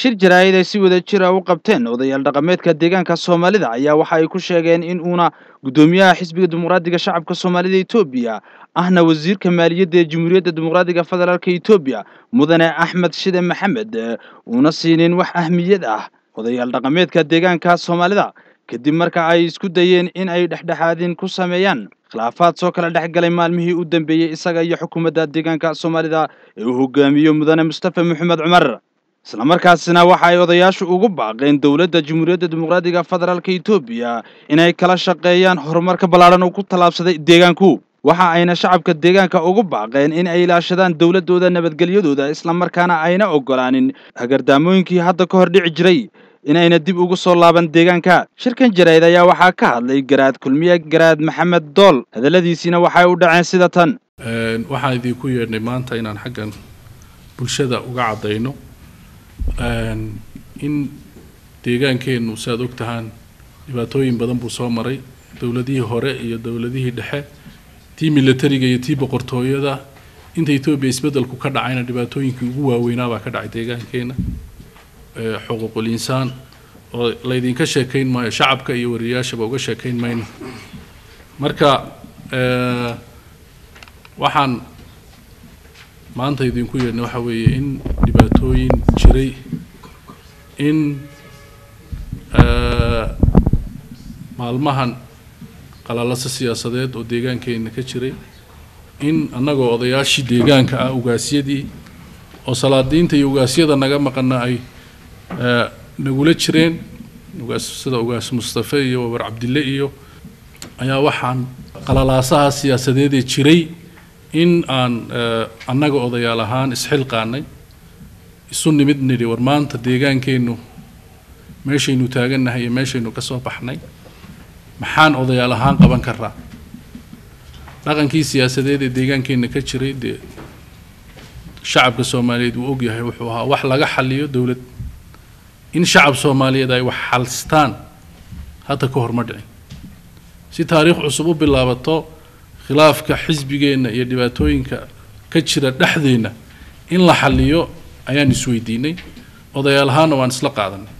shir jaraa'id ay si wada jira u qabteen odayaal dhaqameedka deegaanka soomaalida ayaa waxa ay ku sheegeen in uuna guddoomiyaha xisbiga dimuqraadiga shacabka soomaalida etoobiya ahna wasiirka maaliyadda ee jamhuuriyadda dimuqraadiga federaalka etoobiya mudane axmed shide maxamed uuna siinin wax ahmiyad ah odayaal dhaqameedka deegaanka soomaalida kadib marka ay isku dayeen in ay dhexdhexaadin ku sameeyaan khilaafaad soo kala dhex galay maalmihii u dambeeyey isaga iyo xukuumadda deegaanka soomaalida ee uu hogaamiyo mudane mustafa maxamed cumar islamarkaasina waxa ay odayaashu ugu baaqeen dowladda jamhuuriyadda dimuqraadiga federaalka etoobiya inay kala shaqeeyaan horumarka ballaadhan uu ku tallaabsaday deegaanku. Waxa ayna shacabka deegaanka ugu baaqeen in ay ilaashadaan dowladdooda nabadgelyadooda islamarkaana ayna oggolaanin hagardaamooyinkii hadda ka hor dhici jiray inayna dib ugu soo laaban deegaanka. Shirkan jaraa'id ayaa waxaa ka hadlay garaad kulmiye garaad maxamed dool. Hadalladiisiina waxay u dhaceen sida tan. Waxaan idinku yeedhnay maanta inaan xaggan bulshada uga caddayno in deegaankeennu si aad og tahaan dhibaatooyin badan buu soo maray. Dowladihii hore iyo dowladihii dhexe tii militariga iyo tii boqortooyada inta etoobiya isbeddelku ka dhacayna dhibaatooyinkii ugu waaweynaa baa ka dhacay deegaankeenna. Xuquuqul insaan oo laydinka sheekayn maayo shacabka iyo wariyayaashaba uga sheekayn mayno marka waxaan maanta idinku yeedhnay waxa weeye in dhibaatooyin jiray in maalmahan qalalaso siyaasadeed oo deegaankeena ka jiray in annagoo odayaashii deegaanka ah ugaasyadii oo salaadiinta iyo ugaasyada naga maqana ay nagula jireen. Ugaas sida ugaas mustafe iyo wabar cabdille iyo ayaa waxaan qalalaasaha siyaasadeedee jiray in aan annaga odayaal ahaan isxilqaanay isu nimid nidhi war maanta deegaankeennu meeshaynu taagannahay iyo meeshaynu ka soo baxnay maxaan odayaal ahaan qaban karaa dhaqankii siyaasadeed ee deegaankeenna ka jiray dee shacabka soomaaliyeed uu ogyahay wuxuu ahaa wax laga xaliyo dowlad. In shacab soomaaliyeed ay wax xalstaan hadda ka hor ma dhicin. Si taariikh cusub u bilaabato khilaafka xisbigeenna iyo dhibaatooyinka ka jira dhexdeenna in la xaliyo ayaan isweydiinay odayaal ahaana waan isla qaadanay.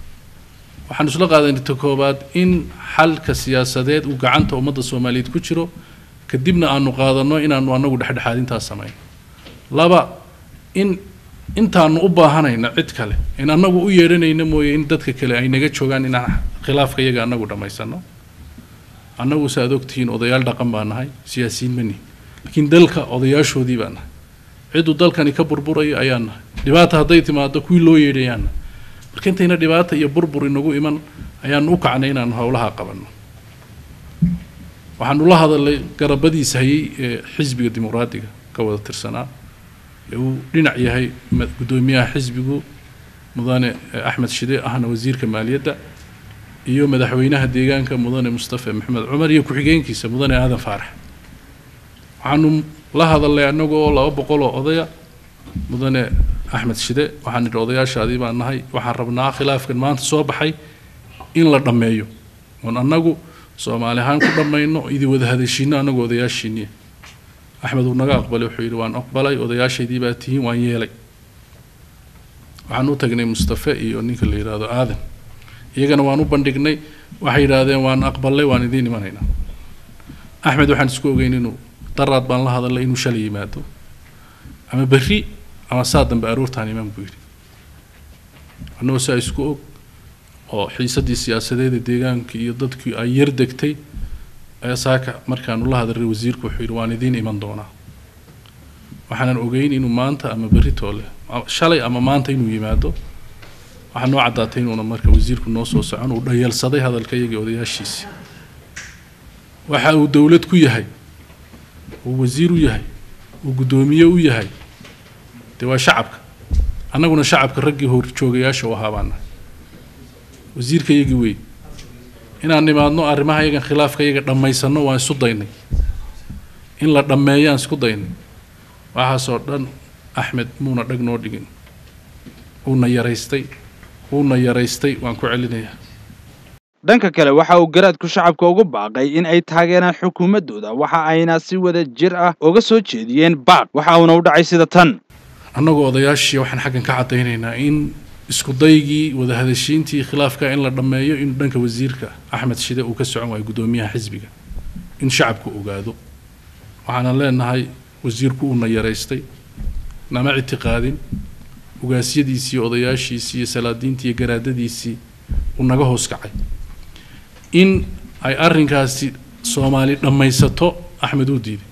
Waxaan isla qaadanay ta koobaad in xalka siyaasadeed uu gacanta ummadda soomaaliyeed ku jiro. Kadibna aanu qaadanno inaanu anagu dhexdhexaadintaas samayn. Laba in intaanu u baahanayna cid kale. In annagu u yeedhanayna mooye in dadka kale ay naga joogaan inaan khilaafka iyaga annagu dhammaysano annagu se aad ogtihiin odayaal dhaqan baa nahay siyaasiyiin ma nihin laakiin dalka odayaashoodii baa nahay cidduu dalkani ka burburayo ayaa nahay. Dhibaata hadday timaado kuwii loo yeedhayaa nahay marka intayna dhibaata iyo burbur inagu iman ayaanu u kacnay inaanu howlaha qabanno waxaanu la hadalay garabadiisa hayay ee xisbiga dimuqraadiga ka wada tirsanaa. Ee uu dhinac yahay guddoomiyaha xisbigu mudane axmed shide ahna wasiirka maaliyadda iyo madaxweynaha deegaanka mudane mustafa maxamed cumar iyo ku-xigeenkiisa mudane aadan faarax. Waxaanu la hadalnay annagoo laba boqol oo odaya. Mudane axmed shide waxaan nidhi odayaashaadii baan nahay. Waxaan rabnaa khilaafkan maanta soo baxay in la dhammeeyo. Oon annagu soomaali ahaan ku dhammayno idi wada hadashiino annagoo odayaashiiniya axmed uu naga aqbalay wuxuu yidhi waan aqbalay odayaashaydii baa tihiin waan yeelay. Waxaan u tagnay mustafe iyo ninka la yidhaahdo aadan. Iyagana waan u bandhignay. Waxay yidhaahdeen waan aqbalay waan idiin imanaynaa axmed waxaan isku ogeyn inuu daraad baan la hadalay inuu shalay yimaado. Ama berri ama saa dambe aroortaan iman buu yidhi. Annagoo saa isku og oo xiisaddii siyaasadeeda deegaanka iyo dadkii ay yar degtay ayaa saaka markaanu la hadalay wasiirku wuxuu yidhi waan idiin iman doonaa. Waxaanan ogeyn inuu maanta ama berri toole shalay ama maanta inuu yimaado waxaa noo caddaatay inuuna marka wasiirku noo soo socon uu dhayalsaday hadalka iyagii odayaashiisii. Waxa uu dowlad ku yahay uu wasiir u yahay uu guddoomiye u yahay dee waa shacabka. Annaguna shacabka raggii horjoogayaasha u ahaa wasiirka iyagii wey inaan nimaadno arrimaha iyagan khilaafka iyaga dhammaysanno waan isu daynay. In la dhammeeyaan isku daynay. Waxaasoo dhan axmed muuna dhag noo dhigin. Uuna yaraystay uuna yaraystay waan ku celinayaa dhanka kale waxa uu garaadku shacabka ugu baaqay in ay taageeraan xukuumaddooda waxa ayna si wada jir ah uga soo jeediyeen baaq. Waxa uuna u dhacay sida tan. Annagoo odayaashii waxaan xaggan ka caddaynaynaa in isku daygii wadahadashiintii khilaafka in la dhammeeyo in dhanka wasiirka axmed shide uu ka socon waayo guddoomiyaha xisbiga in shacabku ogaado. Waxaanan leenahay wasiirku uuna yaraystay nama ictiqaadin ugaasyadiisii odayaashiisii iyo salaadiintii iyo garaadadiisii uu naga hoos kacay in ay arrinkaasi soomaali dhammaysato axmed uu diiday.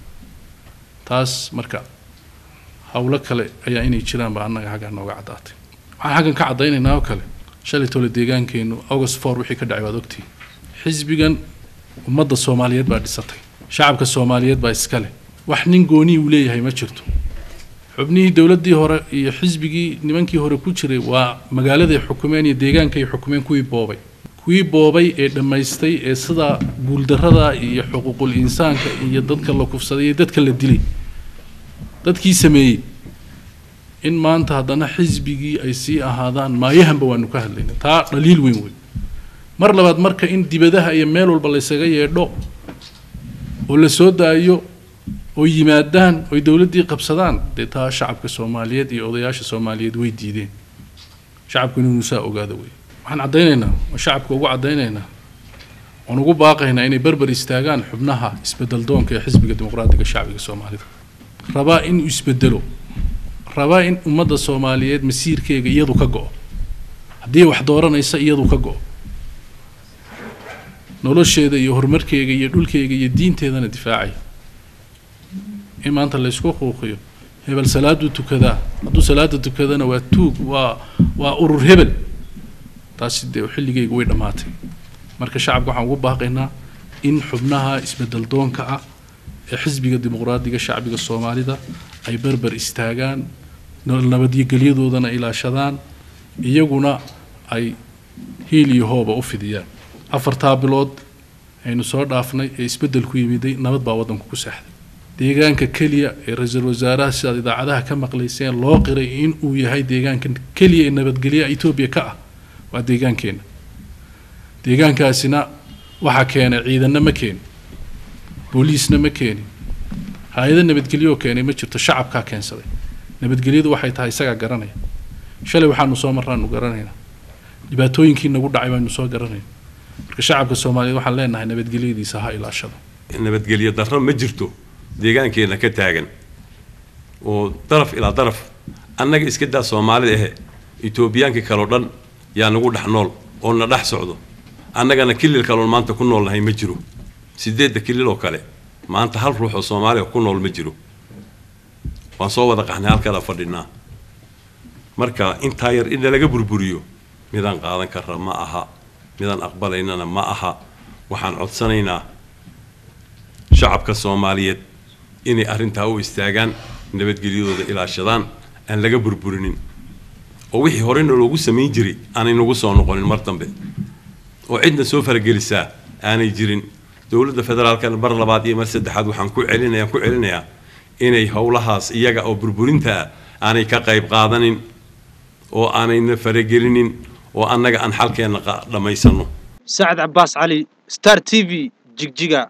Taas marka howlo kale ayaa inay jiraan baa annaga xaggaa nooga caddaatay. Waxaan xaggan ka caddaynaynaa oo kale shalay tole deegaankeennu august four wixii ka dhacay waad ogtihi xisbigan ummadda soomaaliyeed baa dhisatay. Shacabka soomaaliyeed baa iska leh. Wax nin goonii uu leeyahay ma jirto. Xubnihii dowladdii hore iyo xisbigii nimankii hore ku jiray waa magaaladay xukumeen iyo deegaankay xukumeen kuwii boobay kuwii boobay ee dhammaystay ee sidaa guuldarrada iyo xuquuqul insaanka iyo dadka la kufsaday iyo dadka la dilay. Dadkii sameeyey. In maanta haddana xisbigii ay sii ahaadaan maayahanba waanu ka hadlayna taa dhaliil weyn weyn. Mar labaad marka in dibadaha iyo meel walba laysaga yeedho oo la soo daayo oo yimaadaan oy dowladdii qabsadaan dee taa shacabka soomaaliyeed iyo odayaasha soomaaliyeed way diideen. Shacabku inuu saa ogaado wey waxaan caddaynaynaa oo shacabka ugu caddaynaynaa waan ugu baaqaynaa inay berber istaagaan xubnaha isbeddel doonka ee xisbiga dimuqraadiga shacbiga soomaalida. Rabaa inuu isbedelo rabaa in ummadda soomaaliyeed masiirkeega iyadu ka go-o haddii wax dooranaysa iyadu ka go-o nolosheeda iyo horumarkeega iyo dhulkeega iyo diinteedana difaacaya in maanta laysku quuqiyo hebel salaaduu tukadaa hadduu salaada tukadana waa tuug waa waa urur hebel taasi dee xilligeyga way dhammaatay. Marka shacabka waxaan ugu baaqaynaa in xubnaha isbeddel doonka ah ee xisbiga dimuqraadiga shacbiga soomaalida ay berber istaagaan nabadgelyadoodan ilaashadaan iyaguna ay hiil iyo hooba u fidiyaan. Afartaa bilood aynu soo dhaafnay ee isbeddel ku yimiday nabad baa waddanku ku seexday. Deegaanka keliya ee ra'iisul wasaaraha sidaad idaacadaha ka maqlayseen loo qiray in uu yahay deegaanka keliya ee nabadgelyaha etoobiya ka ah waa deegaankeenna. Deegaankaasina waxaa keenay ciidanna ma keenin booliisna ma keenin hay'ado nabadgelyo keenay ma jirto shacabkaa keensaday. Nabadgelyadu waxay tahay isagaa garanaya. Shalay waxaanu soo marraanu garanaynaa dhibaatooyinkii nagu dhacay baanu soo garanayna. Marka shacabka soomaaliyeed waxaan leenahay nabadgelyadiisa ha ilaashado. Nabadgelyo darro ma jirto deegaankeenna ka taagan. Oo daraf ilaa daraf annaga iska daa soomaalida ahe etoobiyaankii kaleo dhan yaa nagu dhex nool oo na dhex socdo. Annagana kilil kaloon maanta ku nool nahay ma jiro. Sideedda kilil oo kale maanta hal ruux oo soomaaliya ku nool ma jiro. Waan soo wada qaxnay halkala fadhinaa. Marka intaa yar in nalaga burburiyo midaan qaadan karra ma aha. Midaan aqbalaynana ma aha. Waxaan codsanaynaa shacabka soomaaliyeed inay arrintaa u istaagaan nabadgelyadooda ilaashadaan aan laga burburinin oo wixii horena loogu samayn jiray aanay nagu soo noqonin mar dambe. Oo cidna soo faragelisaa aanay jirin. Dowladda federaalkana mar labaad iyo mar saddexaad waxaan ku celinaya ku celinayaa inay howlahaas iyaga oo burburinta ah aanay ka qayb qaadanin oo aanayna faragelinin oo annaga aan xalkeenna dhammaysanno sacad cabbaas cali star t v jigjiga